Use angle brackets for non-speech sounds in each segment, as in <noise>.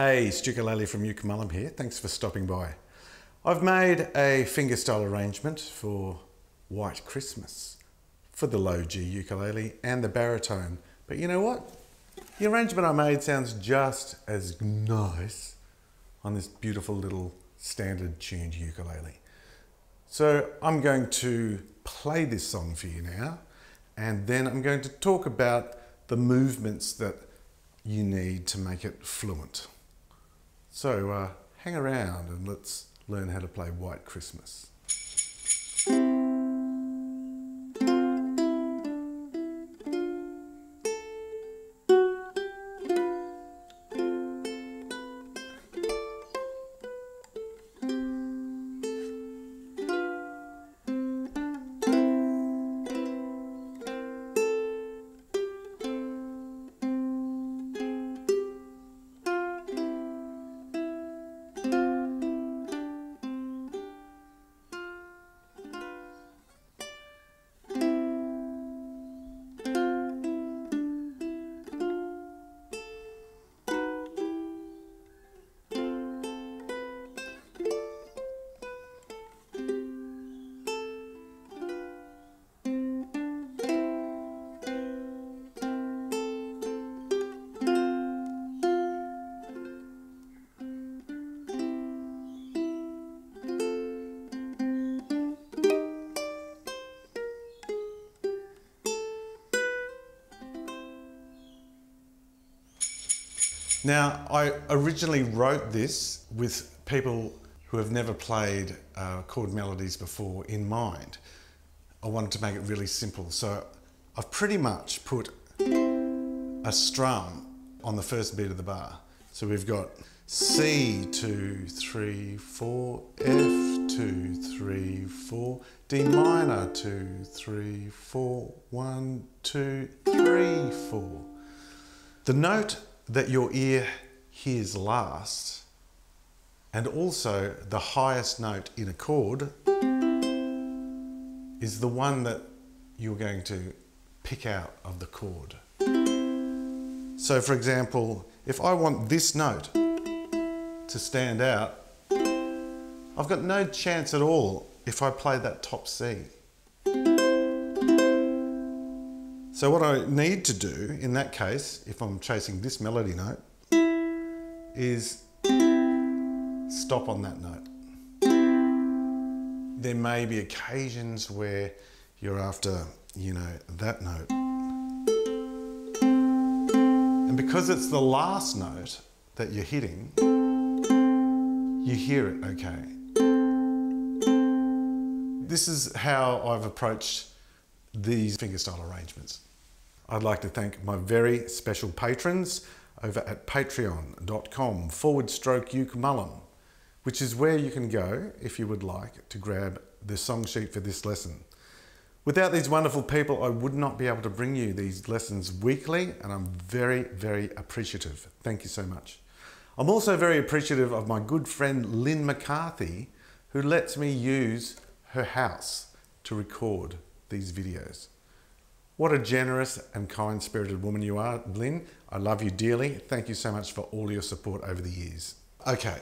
Hey, Stukulele from Uke Mullum here. Thanks for stopping by. I've made a fingerstyle arrangement for White Christmas for the low G ukulele and the baritone. But you know what? The arrangement I made sounds just as nice on this beautiful little standard tuned ukulele. So I'm going to play this song for you now and then I'm going to talk about the movements that you need to make it fluent. So uh, hang around and let's learn how to play White Christmas. Now, I originally wrote this with people who have never played uh, chord melodies before in mind. I wanted to make it really simple. So I've pretty much put a strum on the first beat of the bar. So we've got C, two, three, four, F, two, three, four, D minor, two, three, four, one, two, three, four. The note that your ear hears last and also the highest note in a chord is the one that you're going to pick out of the chord. So for example, if I want this note to stand out, I've got no chance at all if I play that top C. So what I need to do in that case, if I'm chasing this melody note, is stop on that note. There may be occasions where you're after, you know, that note. And because it's the last note that you're hitting, you hear it okay. This is how I've approached these fingerstyle arrangements. I'd like to thank my very special patrons over at patreon.com forward stroke ukemullum, which is where you can go if you would like to grab the song sheet for this lesson. Without these wonderful people, I would not be able to bring you these lessons weekly, and I'm very, very appreciative. Thank you so much. I'm also very appreciative of my good friend Lynn McCarthy, who lets me use her house to record these videos. What a generous and kind spirited woman you are, Lynn. I love you dearly. Thank you so much for all your support over the years. Okay.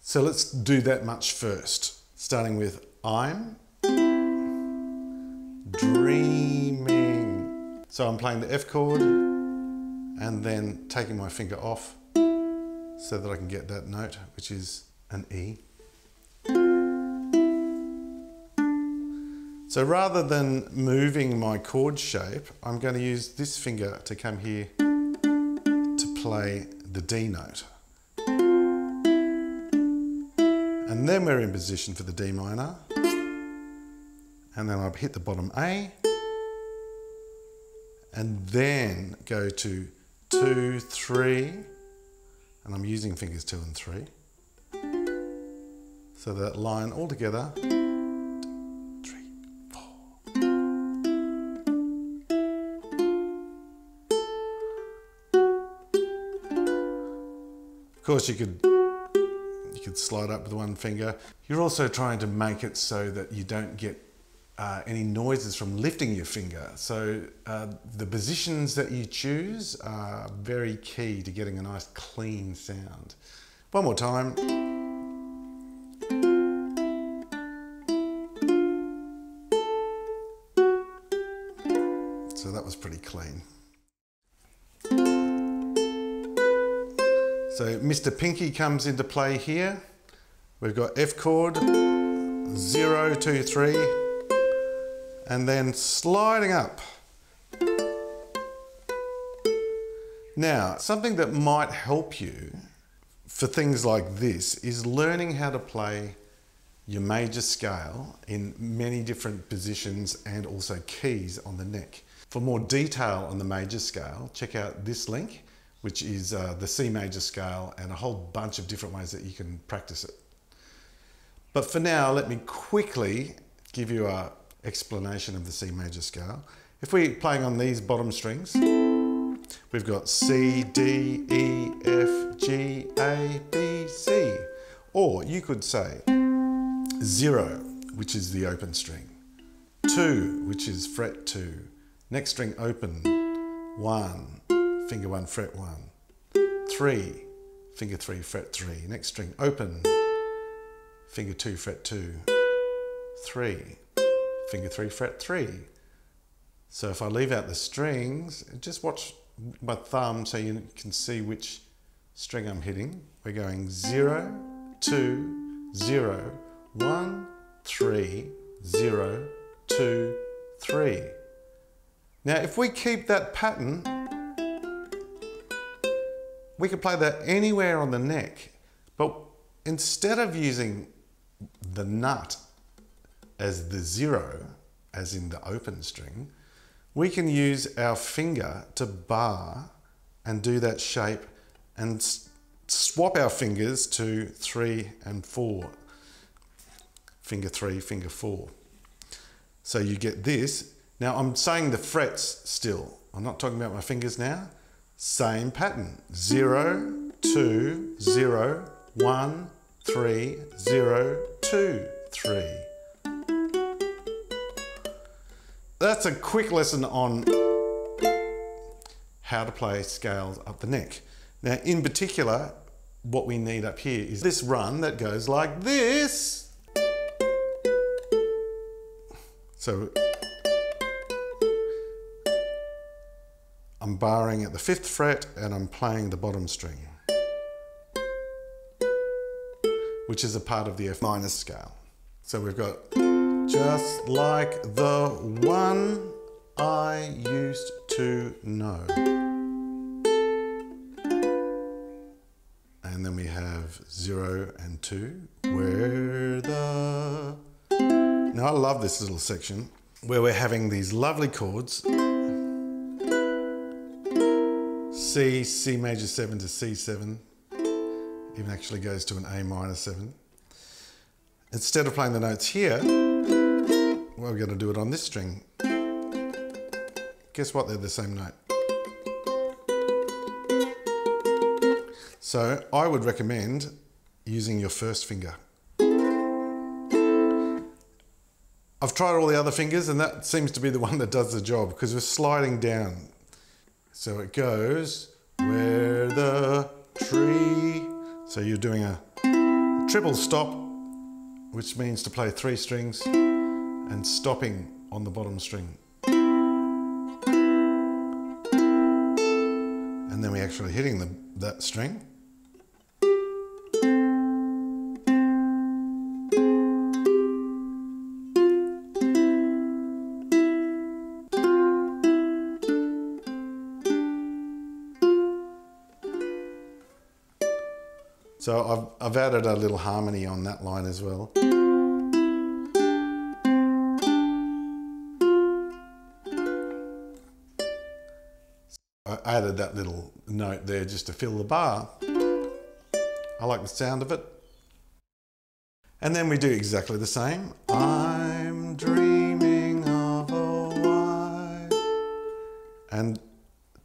So let's do that much first, starting with I'm dreaming. So I'm playing the F chord and then taking my finger off so that I can get that note, which is an E. So rather than moving my chord shape, I'm going to use this finger to come here to play the D note. And then we're in position for the D minor and then I hit the bottom A and then go to two, three, and I'm using fingers two and three. So that line all together, four. course, you could you could slide up with one finger. You're also trying to make it so that you don't get uh, any noises from lifting your finger. So uh, the positions that you choose are very key to getting a nice clean sound. One more time. So that was pretty clean. So Mr. Pinky comes into play here. We've got F chord, zero, two, three, and then sliding up. Now, something that might help you for things like this is learning how to play your major scale in many different positions and also keys on the neck. For more detail on the major scale, check out this link, which is uh, the C major scale and a whole bunch of different ways that you can practice it. But for now, let me quickly give you a explanation of the C major scale. If we're playing on these bottom strings, we've got C, D, E, F, G, A, B, C. Or you could say zero, which is the open string, two, which is fret two, next string open, one, finger one, fret one, three, finger three, fret three, next string open, finger two, fret two, three, finger three, fret three. So if I leave out the strings, just watch my thumb so you can see which string I'm hitting. We're going zero, two, zero, one, three, zero, two, three. Now if we keep that pattern, we can play that anywhere on the neck, but instead of using the nut as the zero, as in the open string, we can use our finger to bar and do that shape and swap our fingers to three and four. Finger three, finger four. So you get this. Now I'm saying the frets still. I'm not talking about my fingers now. Same pattern. Zero, two, zero, one, three, zero, two, three. That's a quick lesson on how to play scales up the neck. Now, in particular, what we need up here is this run that goes like this. So I'm barring at the fifth fret and I'm playing the bottom string, which is a part of the F minor scale. So we've got just like the one I used to know. And then we have zero and two, where the... Now I love this little section where we're having these lovely chords. C, C major 7 to C7, even actually goes to an A minor 7. Instead of playing the notes here, we're going to do it on this string. Guess what? They're the same note. So I would recommend using your first finger. I've tried all the other fingers and that seems to be the <laughs> one that does the job because we're sliding down. So it goes where the tree. So you're doing a triple stop, which means to play three strings and stopping on the bottom string. And then we're actually hitting the, that string. So I've, I've added a little harmony on that line as well. I added that little note there just to fill the bar. I like the sound of it. And then we do exactly the same. I'm dreaming of a wife. And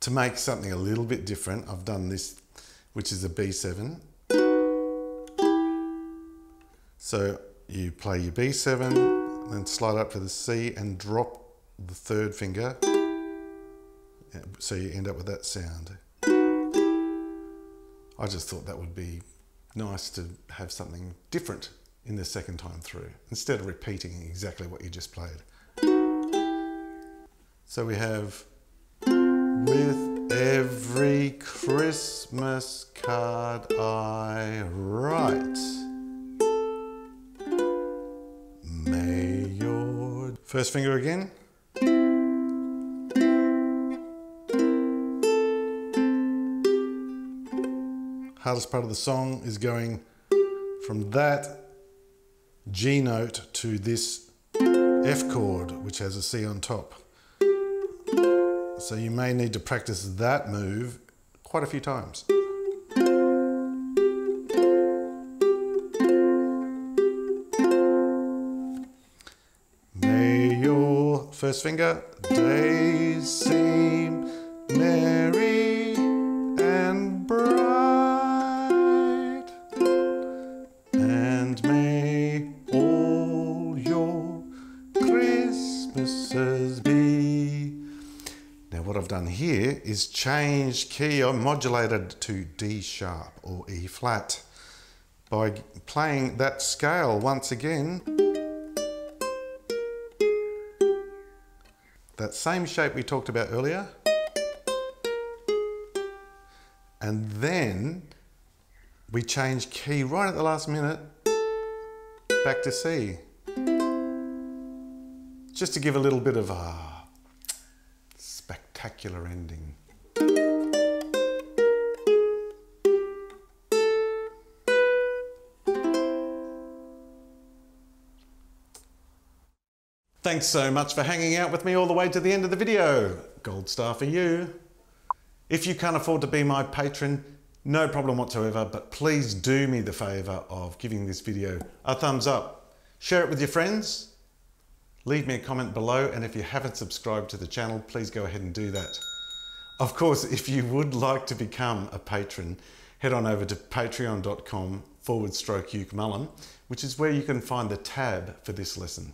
to make something a little bit different, I've done this which is a B7. So you play your B7, then slide up to the C and drop the third finger. So you end up with that sound. I just thought that would be nice to have something different in the second time through instead of repeating exactly what you just played. So we have with every Christmas card I write. May your first finger again. Hardest part of the song is going from that G note to this F chord, which has a C on top. So you may need to practice that move quite a few times. May your first finger days change key, I modulated to D sharp or E flat by playing that scale once again. That same shape we talked about earlier. And then we change key right at the last minute back to C. Just to give a little bit of a spectacular ending. Thanks so much for hanging out with me all the way to the end of the video. Gold star for you. If you can't afford to be my patron, no problem whatsoever, but please do me the favor of giving this video a thumbs up. Share it with your friends. Leave me a comment below, and if you haven't subscribed to the channel, please go ahead and do that. Of course, if you would like to become a patron, head on over to patreon.com forward stroke Uke Mullum, which is where you can find the tab for this lesson.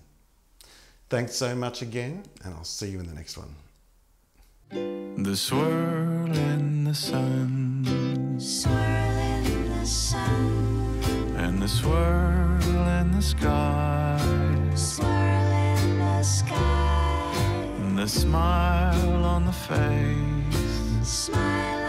Thanks so much again, and I'll see you in the next one. The swirl in the sun. Swirl in the sun, and the swirl in the sky. Swirl in the sky, and the smile on the face. Smile